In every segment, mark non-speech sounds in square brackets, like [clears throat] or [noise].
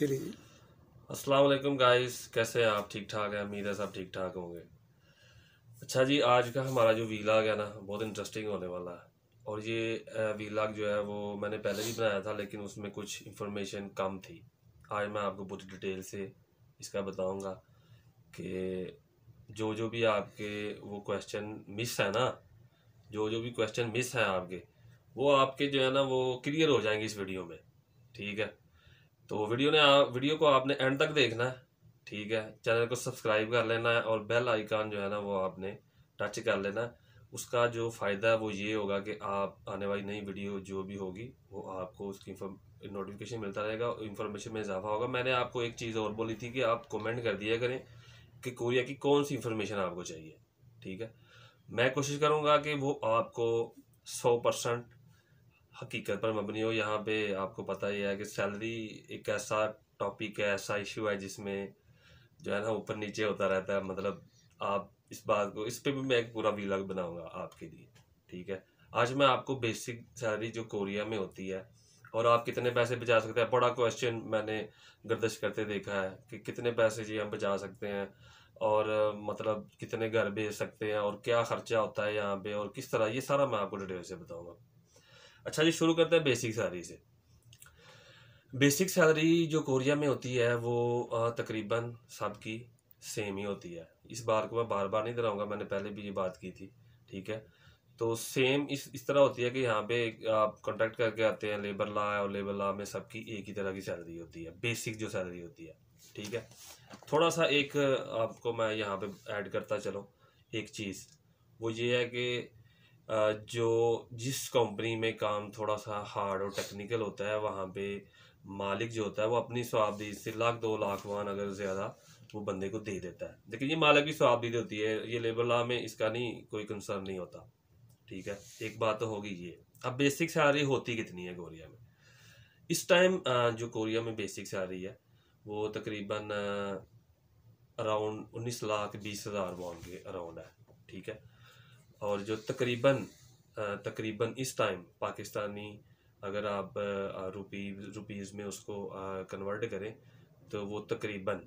चलिए अस्सलाम वालेकुम गाइस कैसे हैं आप? ठीक ठाक हैं? उम्मीद है सब ठीक ठाक होंगे। अच्छा जी, आज का हमारा जो वीलाग है ना, बहुत इंटरेस्टिंग होने वाला है। और ये वीलाग जो है वो मैंने पहले भी बनाया था, लेकिन उसमें कुछ इन्फॉर्मेशन कम थी। आज मैं आपको पूरी डिटेल से इसका बताऊँगा कि जो जो भी आपके वो क्वेश्चन मिस है ना, जो जो भी क्वेश्चन मिस हैं आपके, वो आपके जो है ना, वो क्लियर हो जाएँगे इस वीडियो में। ठीक है? तो वीडियो ने वीडियो को आपने एंड तक देखना है, ठीक है? चैनल को सब्सक्राइब कर लेना है और बेल आइकन जो है ना वो आपने टच कर लेना है। उसका जो फ़ायदा है वो ये होगा कि आप आने वाली नई वीडियो जो भी होगी, वो आपको उसकी नोटिफिकेशन मिलता रहेगा इन्फॉर्मेशन में इजाफा होगा। मैंने आपको एक चीज़ और बोली थी कि आप कमेंट कर दिया करें कि कोरिया की कौन सी इन्फॉर्मेशन आपको चाहिए, ठीक है? मैं कोशिश करूँगा कि वो आपको सौ परसेंट हकीकत पर मबनी हो। यहाँ पे आपको पता ही है कि सैलरी एक ऐसा टॉपिक है, ऐसा इशू है जिसमें जो है ना ऊपर नीचे होता रहता है। मतलब आप इस बात को, इस पर भी मैं एक पूरा वीलॉग बनाऊँगा आपके लिए, ठीक है? आज मैं आपको बेसिक सैलरी जो कोरिया में होती है और आप कितने पैसे बचा सकते हैं, बड़ा क्वेश्चन मैंने गर्दश करते देखा है कि कितने पैसे जी हम बचा सकते हैं और मतलब कितने घर भेज सकते हैं और क्या खर्चा होता है यहाँ पे और किस तरह, ये सारा मैं आपको डिटेल से बताऊँगा। अच्छा जी, शुरू करते हैं बेसिक सैलरी से। बेसिक सैलरी जो कोरिया में होती है, वो तकरीबन सबकी सेम ही होती है। इस बार को मैं बार बार नहीं दोहराऊँगा, मैंने पहले भी ये बात की थी, ठीक है? तो सेम इस इस तरह होती है कि यहाँ पे आप कॉन्टैक्ट करके आते हैं लेबर लॉ और लेबर लॉ में सबकी एक ही तरह की सैलरी होती है बेसिक जो सैलरी होती है, ठीक है? थोड़ा सा एक, आपको मैं यहाँ पे ऐड करता चलो, एक चीज़, वो ये है कि जो जिस कंपनी में काम थोड़ा सा हार्ड और टेक्निकल होता है, वहाँ पे मालिक जो होता है, वो अपनी स्वाबदी से लाख, दो लाख वन अगर ज़्यादा वो बंदे को दे देता है। लेकिन ये मालिक की स्वाबदी होती है, ये लेबर लॉ में इसका नहीं, कोई कंसर्न नहीं होता। ठीक है? एक बात तो होगी ये। अब बेसिक सैलरी होती कितनी है कोरिया में? इस टाइम जो कोरिया में बेसिक सैलरी है, वो तकरीबन अराउंड उन्नीस लाख, बीस हज़ार वॉन के अराउंड है। ठीक है? और जो तकरीबन तकरीबन इस टाइम पाकिस्तानी अगर आप रुपी, रुपीज़ में उसको कन्वर्ट करें तो वो तकरीबन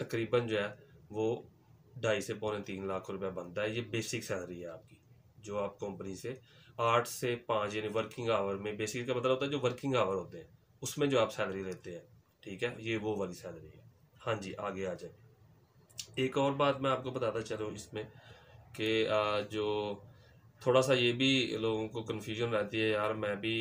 तकरीबन जो है, वो ढाई से पौने तीन लाख रुपया बनता है। ये बेसिक सैलरी है आपकी, जो आप कंपनी से आठ से पाँच, यानी वर्किंग आवर में बेसिक का मतलब होता है जो वर्किंग आवर होते हैं, उसमें जो आप सैलरी लेते हैं, ठीक है? ये वो वाली सैलरी है। हाँ जी, आगे आ जाए एक और बात मैं आपको बताता चलूँ इसमें कि जो थोड़ा सा ये भी लोगों को कन्फ्यूज़न रहती है यार मैं भी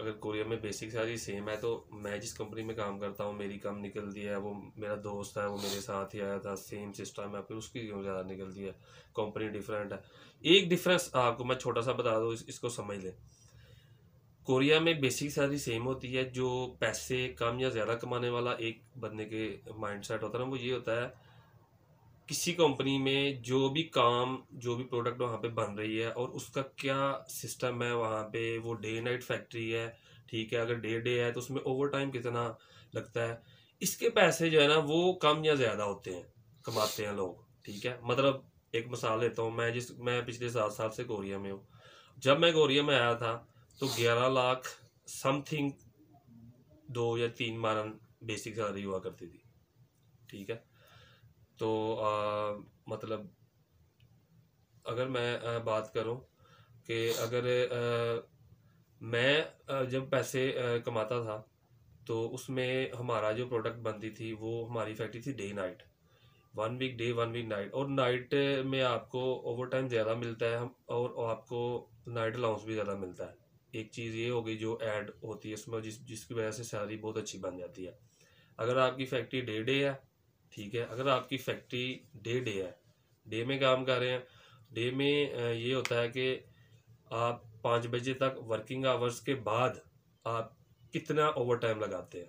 अगर कोरिया में बेसिक सैलरी सेम है तो मैं जिस कंपनी में काम करता हूँ मेरी कम निकलती है वो मेरा दोस्त है वो मेरे साथ ही आया था सेम सिस्टम है फिर उसकी क्यों ज़्यादा निकलती है? कंपनी डिफरेंट है। एक डिफरेंस आपको मैं छोटा सा बता दूँ इस, इसको समझ लें। कोरिया में बेसिक सैलरी सेम होती है जो पैसे कम या ज़्यादा कमाने वाला एक बंदे के माइंड होता है ना वो ये होता है किसी कंपनी में जो भी काम, जो भी प्रोडक्ट वहाँ पे बन रही है और उसका क्या सिस्टम है वहाँ पे, वो डे नाइट फैक्ट्री है, ठीक है, अगर डे डे है तो उसमें ओवर टाइम कितना लगता है, इसके पैसे जो है ना वो कम या ज़्यादा होते हैं, कमाते हैं लोग, ठीक है? मतलब एक मिसाल देता हूँ, मैं जिस, मैं पिछले सात साल से कोरिया में हूँ, जब मैं कोरिया में आया था तो ग्यारह लाख समथिंग दो या तीन मारन बेसिक सैलरी हुआ करती थी, ठीक है? तो आ, मतलब अगर मैं आ, बात करूँ कि अगर आ, मैं जब पैसे कमाता था तो उसमें हमारा जो प्रोडक्ट बनती थी वो हमारी फैक्ट्री थी day night one week day one week night और नाइट में आपको ओवर टाइम ज़्यादा मिलता है और आपको नाइट अलाउंस भी ज़्यादा मिलता है। एक चीज़ ये हो गई जो ऐड होती है इसमें जिस जिसकी वजह से सैलरी बहुत अच्छी बन जाती है। अगर आपकी फैक्ट्री डे डे है ठीक है? अगर आपकी फैक्ट्री डे डे है डे में काम कर रहे हैं डे में ये होता है कि आप पाँच बजे तक वर्किंग आवर्स के बाद आप कितना ओवर टाइम लगाते हैं?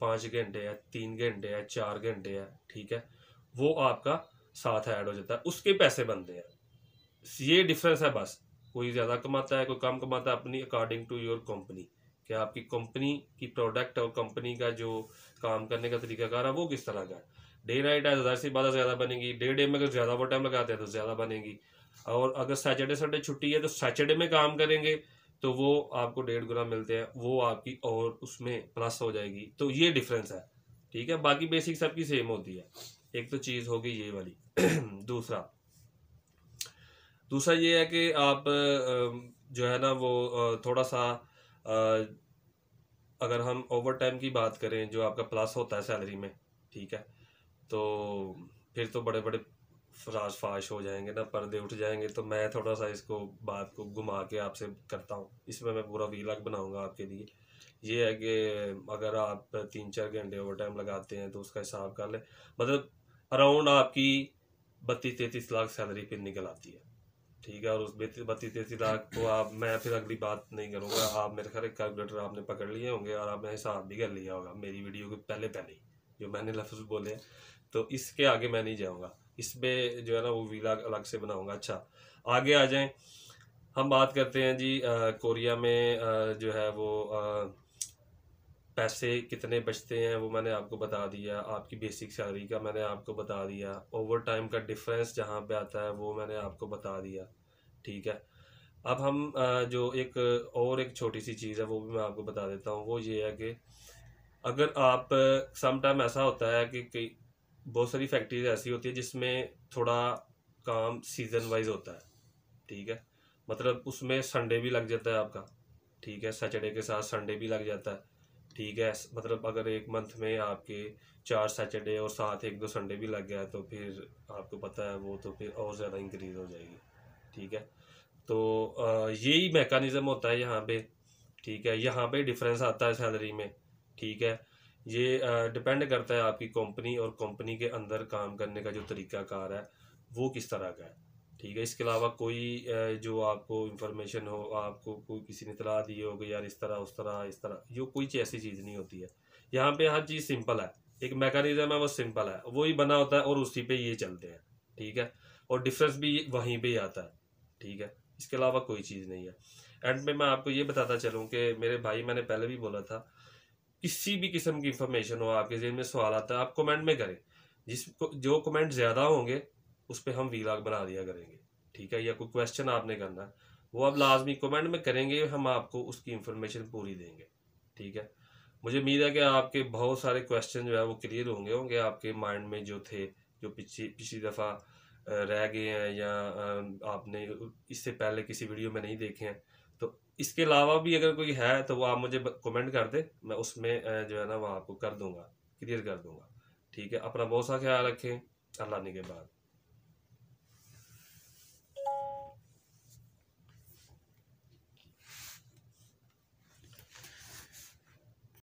पाँच घंटे है, तीन घंटे है, चार घंटे है, ठीक है? वो आपका साथ ऐड हो जाता है। उसके पैसे बनते हैं। ये डिफरेंस है बस। कोई ज़्यादा कमाता है, कोई कम कमाता है, अपनी अकॉर्डिंग टू योर कंपनी कि आपकी कंपनी की प्रोडक्ट और कंपनी का जो काम करने का तरीकाकार है, वो किस तरह का है? डे नाइट है ज़्यादा से ज़्यादा ज़्यादा बनेगी। डे डे में अगर ज़्यादा वो टाइम लगाते हैं तो ज़्यादा बनेगी। और अगर सैटरडे संडे छुट्टी है तो सैटरडे में काम करेंगे तो वो आपको डेढ़ गुना मिलते हैं। वो आपकी और उसमें प्लस हो जाएगी। तो ये डिफरेंस है। ठीक है? बाकी बेसिक सबकी सेम होती है। एक तो चीज़ होगी ये वाली। [clears throat] दूसरा। दूसरा ये है कि आप जो है ना, वो थोड़ा सा अगर हम ओवर टाइम की बात करें, जो आपका प्लस होता है सैलरी में, ठीक है? तो फिर तो बड़े बड़े फराश फाश हो जाएँगे ना, पर्दे उठ जाएँगे। तो मैं थोड़ा सा इसको, बात को घुमा के आपसे करता हूँ। इसमें मैं पूरा वीलॉग बनाऊँगा आपके लिए। ये है कि अगर आप तीन चार घंटे ओवर टाइम लगाते हैं तो उसका हिसाब कर लें। मतलब अराउंड आपकी बत्तीस तैंतीस लाख सैलरी फिर निकल आती है। ठीक है, और उस बत्तीस तैंतीस लाख को आप, मैं फिर अगली बात नहीं करूँगा। आप मेरे ख्याल कैलकुलेटर आपने पकड़ लिए होंगे और आपने हिसाब भी कर लिया होगा, मेरी वीडियो के पहले पहले जो मैंने लफ्ज़ बोले हैं तो इसके आगे मैं नहीं जाऊँगा। इसमें जो है ना वो वीला अलग से बनाऊँगा। अच्छा आगे आ जाएँ। हम बात करते हैं जी आ, कोरिया में आ, जो है वो आ, पैसे कितने बचते हैं वो मैंने आपको बता दिया। आपकी बेसिक सैलरी का मैंने आपको बता दिया। ओवर टाइम का डिफरेंस जहाँ पे आता है वो मैंने आपको बता दिया। ठीक है? अब हम जो एक और एक छोटी सी चीज़ है वो भी मैं आपको बता देता हूँ। वो ये है कि अगर आप सम टाइम ऐसा होता है कि कई, बहुत सारी फैक्ट्रीज ऐसी होती है जिसमें थोड़ा काम सीज़न वाइज होता है, ठीक है? मतलब उसमें संडे भी लग जाता है आपका, ठीक है? सैटरडे के साथ संडे भी लग जाता है, ठीक है? मतलब अगर एक मंथ में आपके चार सैटरडे और साथ एक दो संडे भी लग गया तो फिर आपको पता है वो तो फिर और ज़्यादा इंक्रीज़ हो जाएगी, ठीक है? तो यही मैकानिज़्म होता है यहाँ पे, ठीक है? यहाँ पे डिफरेंस आता है सैलरी में ठीक है? ये डिपेंड करता है आपकी कंपनी और कंपनी के अंदर काम करने का जो तरीक़ाकार है, वो किस तरह का है। ठीक है? इसके अलावा कोई जो आपको इंफॉर्मेशन हो, आपको कोई किसी ने तला दी हो कि यार इस तरह, उस तरह, इस तरह, ये कोई ऐसी चीज़ नहीं होती है। यहाँ पे हर चीज़ सिंपल है। एक मैकेनिज्म है, वो सिंपल है। वही बना होता है और उसी पे ये चलते हैं। ठीक है? और डिफरेंस भी वहीं पे ही आता है। ठीक है? इसके अलावा कोई चीज़ नहीं है। एंड में मैं आपको ये बताता चलूँ कि मेरे भाई, मैंने पहले भी बोला था किसी भी किस्म की इंफॉर्मेशन हो, आपके जेन में सवाल आता है, आप कमेंट में करें। जिसको जो कमेंट ज़्यादा होंगे, उस पर हम वीलाग बना दिया करेंगे। ठीक है? या कोई क्वेश्चन आपने करना वो आप लाजमी कमेंट में करेंगे, हम आपको उसकी इंफॉर्मेशन पूरी देंगे। ठीक है? मुझे उम्मीद है कि आपके बहुत सारे क्वेश्चन जो है, वो क्लियर होंगे होंगे। आपके माइंड में जो थे, जो पिछली पिछली दफ़ा रह गए हैं या आपने इससे पहले किसी वीडियो में नहीं देखे हैं इसके अलावा भी अगर कोई है तो वो आप मुझे कमेंट कर दे, मैं उसमें जो है ना, वो आपको कर दूँगा क्लियर कर दूँगा। ठीक है, अपना बहुत सा ख्याल रखें, अल्लाह के बाद